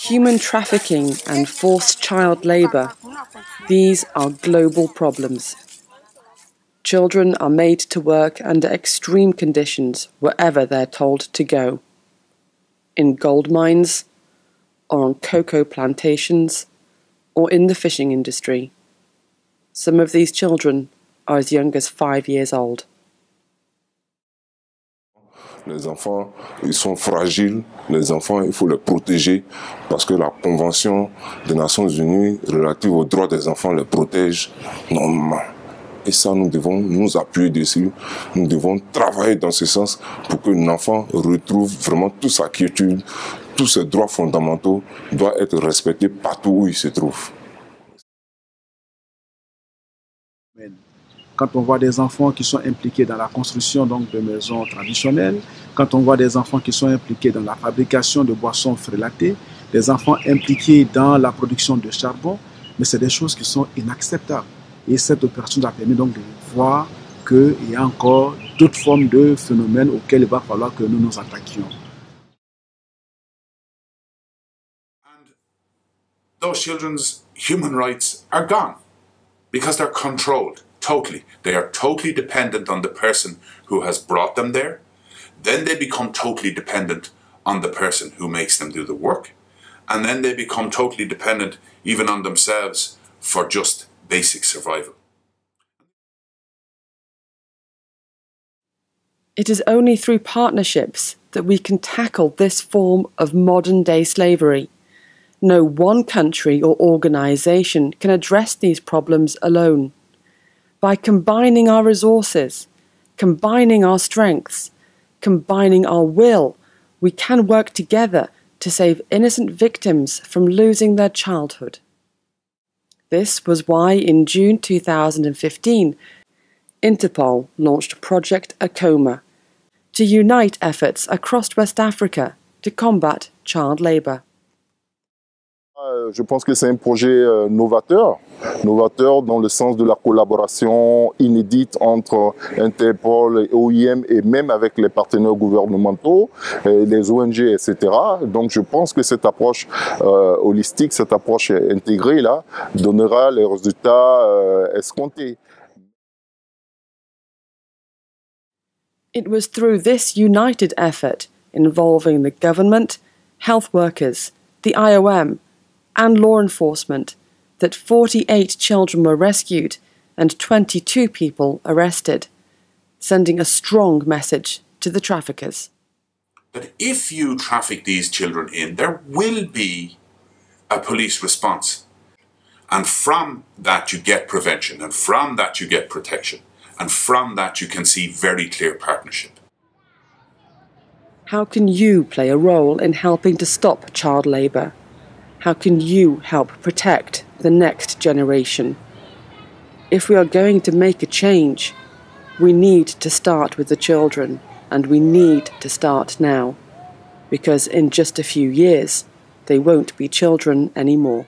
Human trafficking and forced child labour, these are global problems. Children are made to work under extreme conditions wherever they're told to go. In gold mines, or on cocoa plantations, or in the fishing industry. Some of these children are as young as five years old. Les enfants, ils sont fragiles. Les enfants, il faut les protéger parce que la Convention des Nations Unies relative aux droits des enfants les protège normalement. Et ça, nous devons nous appuyer dessus. Nous devons travailler dans ce sens pour que l'enfant retrouve vraiment toute sa quiétude, tous ses droits fondamentaux doivent être respectés partout où il se trouve. Quand on voit des enfants qui sont impliqués dans la construction donc, de maisons traditionnelles, quand on voit des enfants qui sont impliqués dans la fabrication de boissons frélatées, des enfants impliqués dans la production de charbon, mais c'est des choses qui sont inacceptables. Et cette opération a permis donc de voir qu'il y a encore d'autres formes de phénomènes auxquels il va falloir que nous nous attaquions. those children's human rights are gone because they're controlled totally. They are totally dependent on the person who has brought them there. Then they become totally dependent on the person who makes them do the work. And then they become totally dependent even on themselves for just basic survival. It is only through partnerships that we can tackle this form of modern day slavery. No one country or organisation can address these problems alone. By combining our resources, combining our strengths, combining our will, we can work together to save innocent victims from losing their childhood. This was why in June 2015, Interpol launched Project Akoma to unite efforts across West Africa to combat child labour. Euh, je pense que c'est un projet euh, novateur, novateur dans le sens de la collaboration inédite entre Interpol et OIM et même avec les partenaires gouvernementaux, les ONG, etc. Donc je pense que cette approche euh, holistique, cette approche intégrée là, donnera les résultats escomptés. It was through this united effort involving the government, health workers, the IOM, and law enforcement that 48 children were rescued and 22 people arrested, sending a strong message to the traffickers. That if you traffic these children in, there will be a police response. And from that, you get prevention, and from that, you get protection, and from that, you can see very clear partnership. How can you play a role in helping to stop child labour? How can you help protect the next generation? If we are going to make a change, we need to start with the children, and we need to start now, because in just a few years, they won't be children anymore.